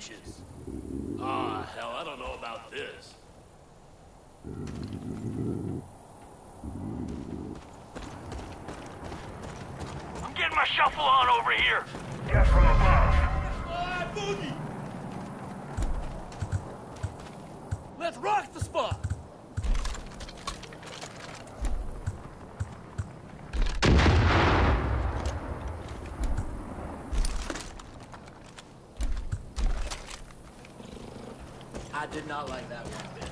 leeches. Ah, hell, I don't know about this. I'm getting my shuffle on over here. Get from above. Ah, boogie! Let's rock the spot! did not like that one.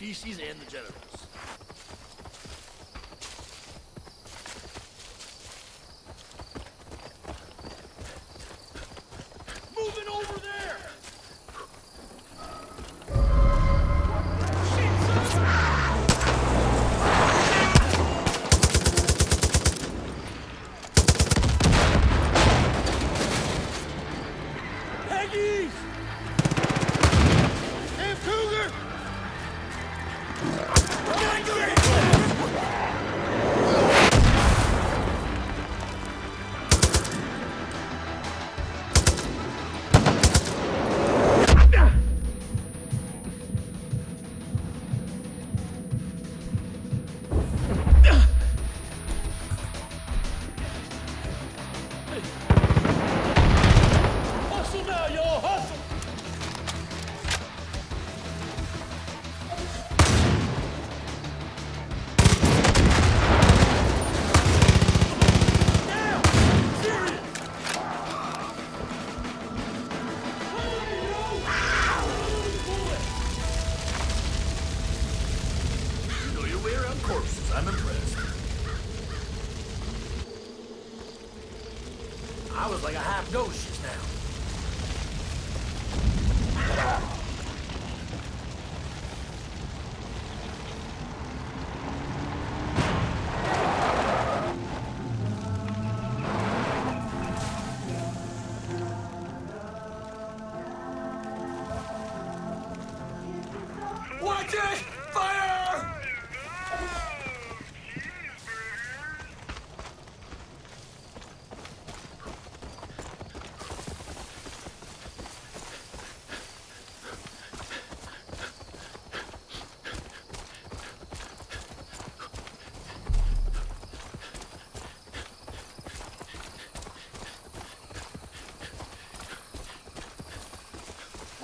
Species and the generals.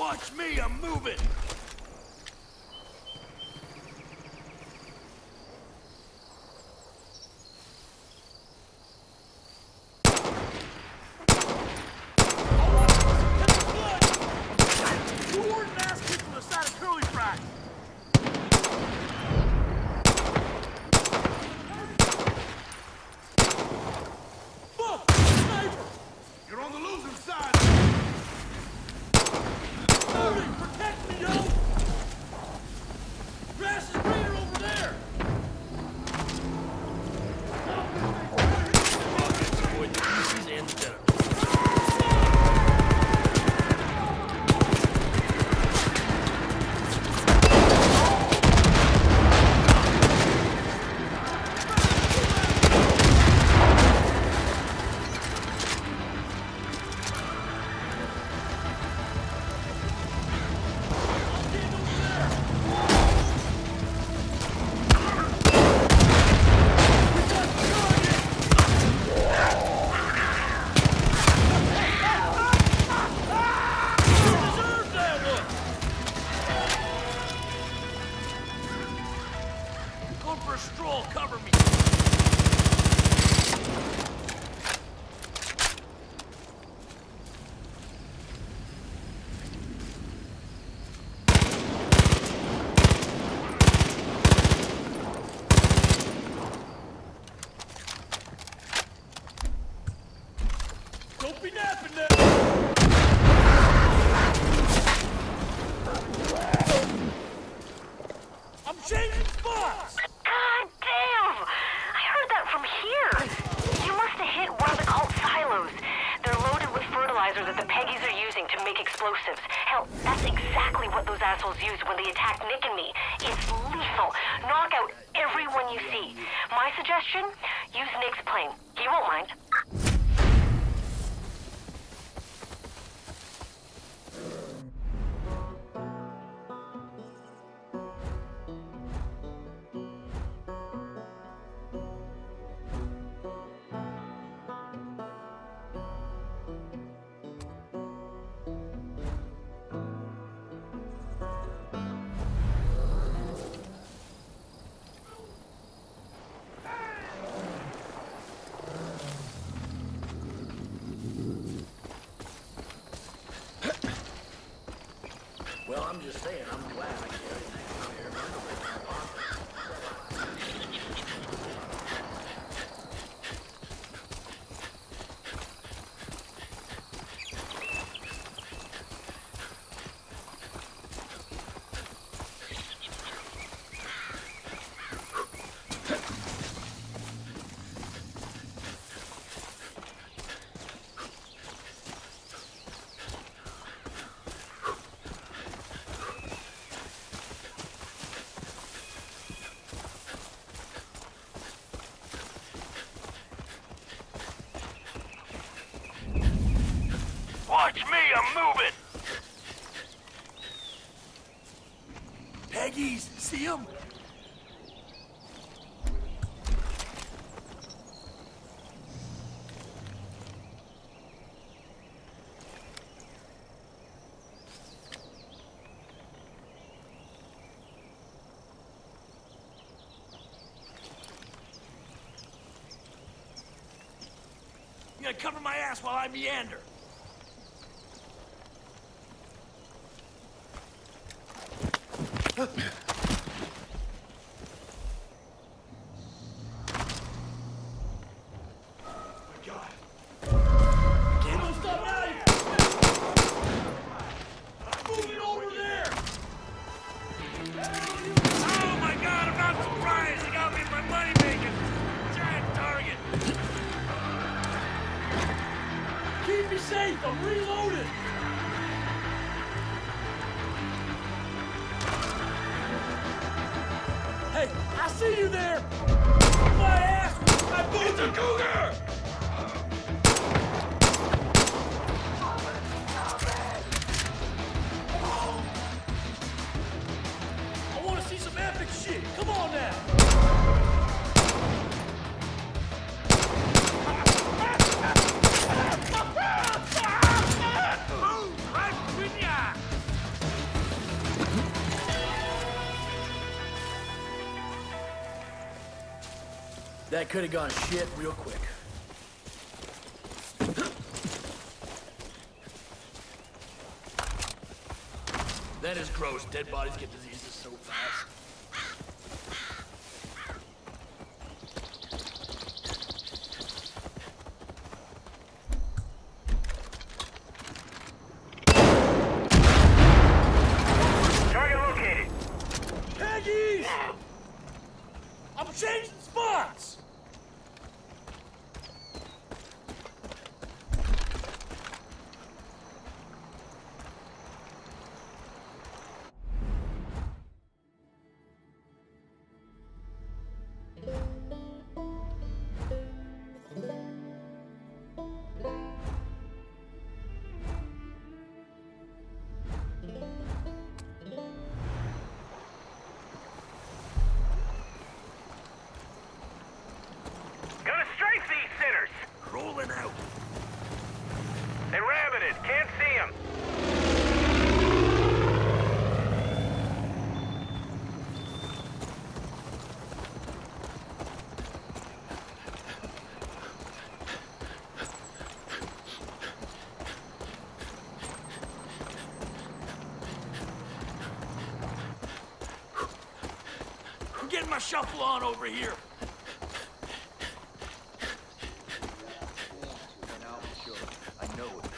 Watch me, I'm moving! No! straw cover me. Everyone you see. My suggestion? Use Nick's plane. He won't mind. Gonna cover my ass while I meander? Keep me safe, I'm reloading! Hey, I see you there! My ass! My boots are cougar! That could have gone shit real quick. That is gross. Dead bodies get diseases My shuffle on over here. I know it.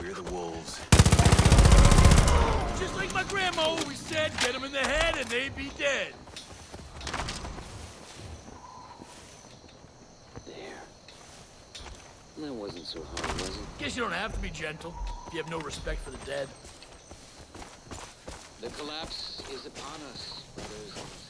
We're the wolves. Just like my grandma always said, get them in the head and they be dead. There. That wasn't so hard, was it? Guess you don't have to be gentle if you have no respect for the dead. The collapse is upon us, brothers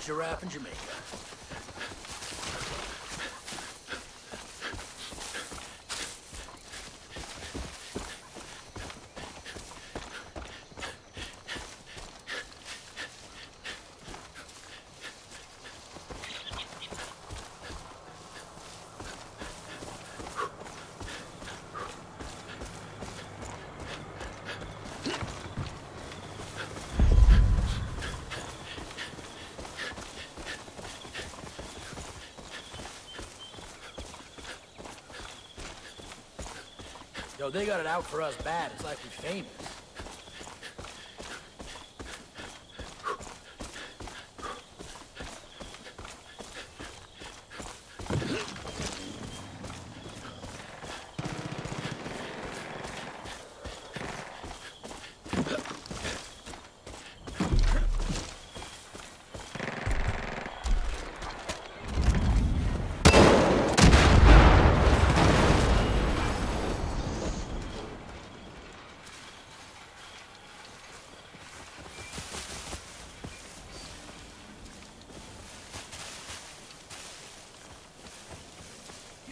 giraffe in Jamaica. Yo, they got it out for us bad. It's like we're famous.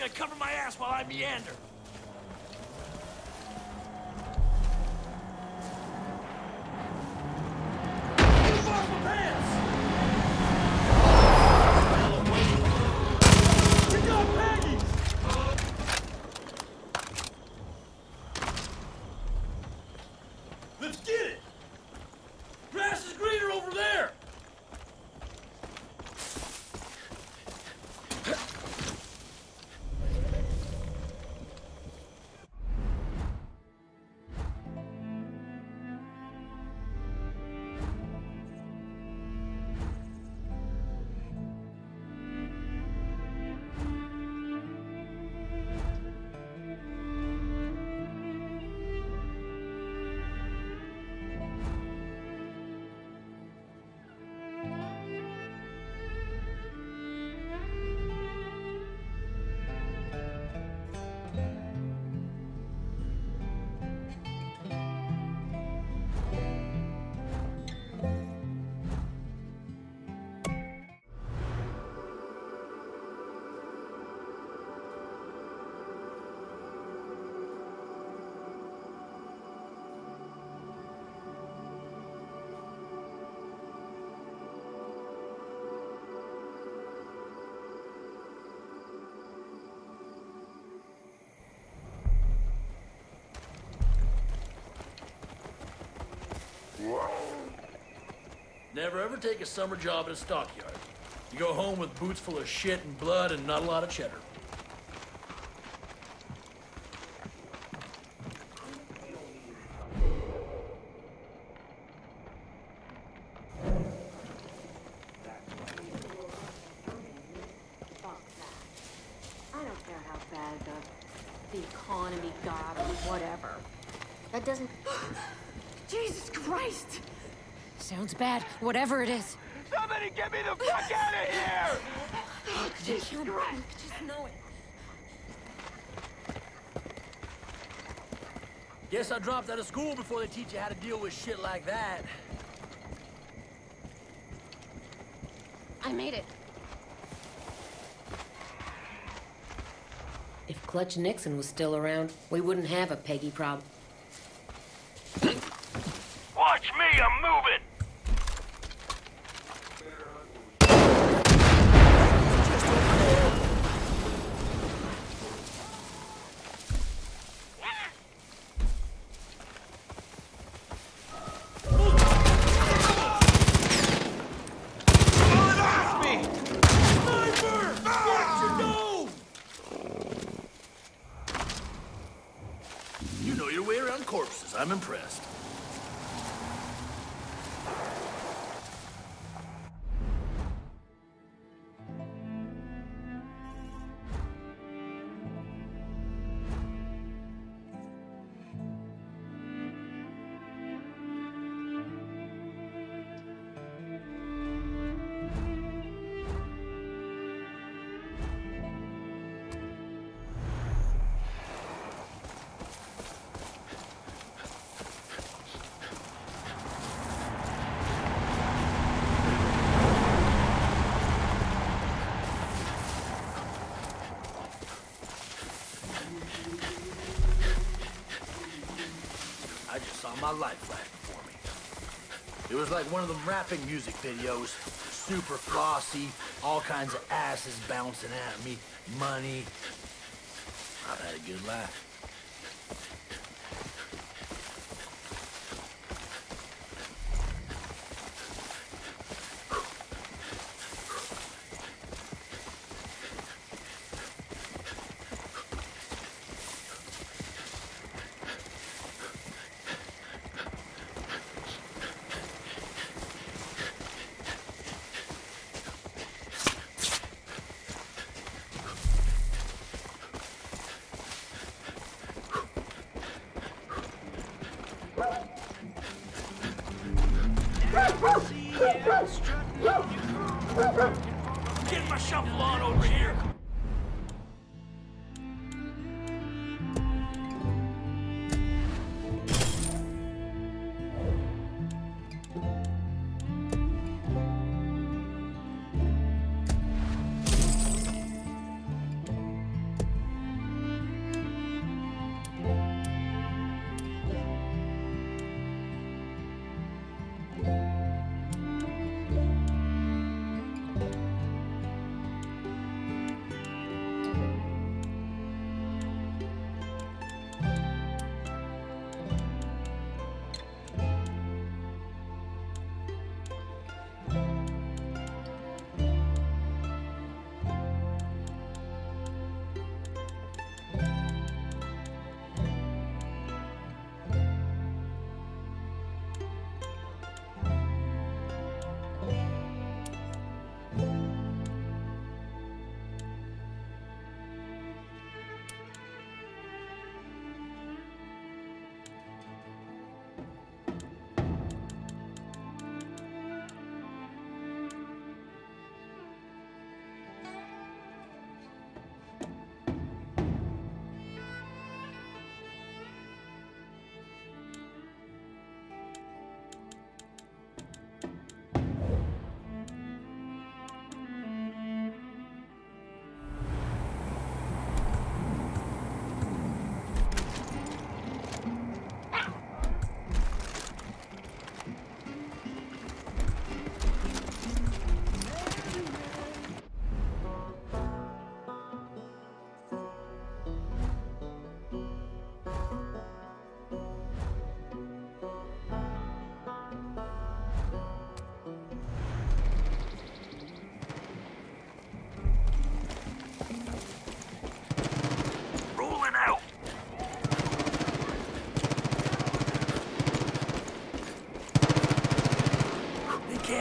Gotta cover my ass while I meander. Let's get it! Grass is greener over there! Never ever take a summer job at a stockyard. You go home with boots full of shit and blood and not a lot of cheddar. I don't care how bad the, economy got or whatever. That doesn't. Jesus Christ! Sounds bad, whatever it is. Somebody get me the fuck out of here! Jesus Christ! Just know it. Guess I dropped out of school before they teach you how to deal with shit like that. I made it. If Clutch Nixon was still around, we wouldn't have a Peggy problem. My life flash before me. It was like one of them rapping music videos. Super flossy, all kinds of asses bouncing at me, money. I've had a good life.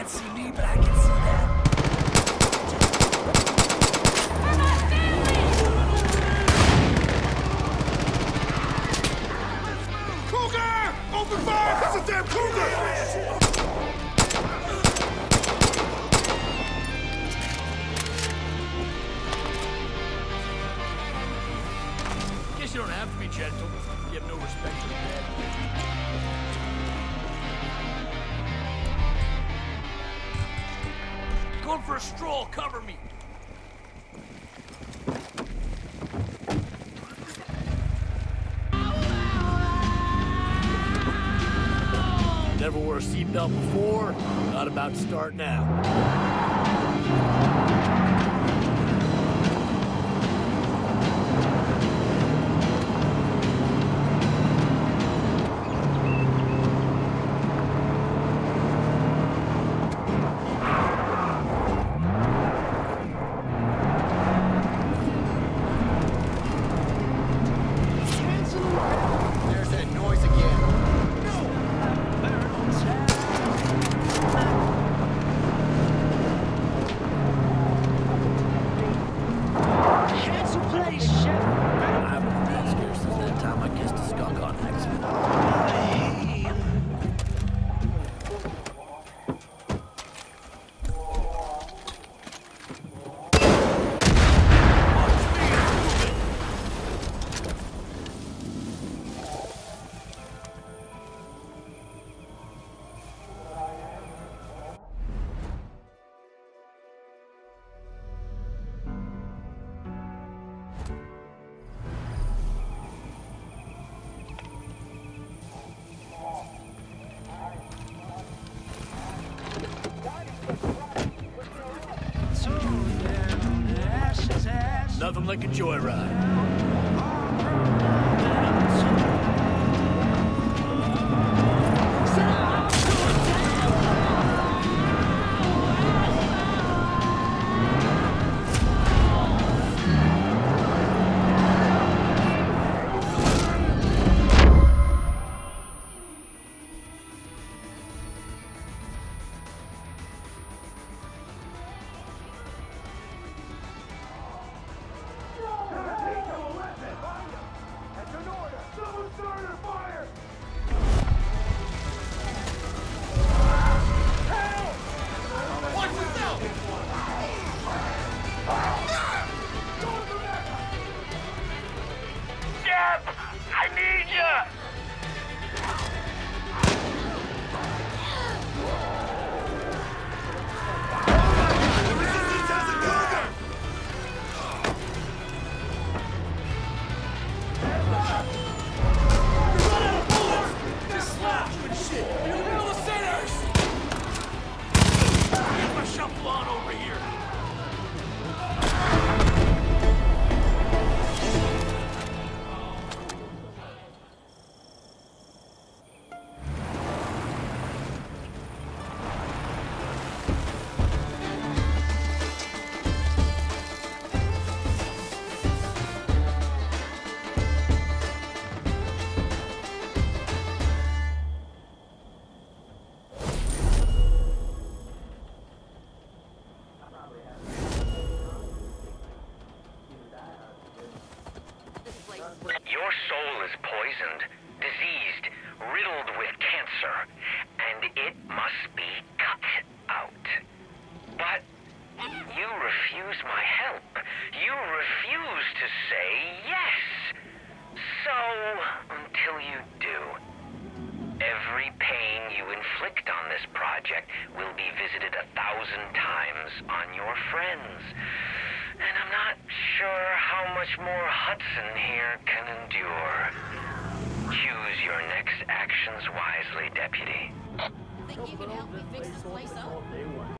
Can't see me, but I can wore a seatbelt before. Not about to start now.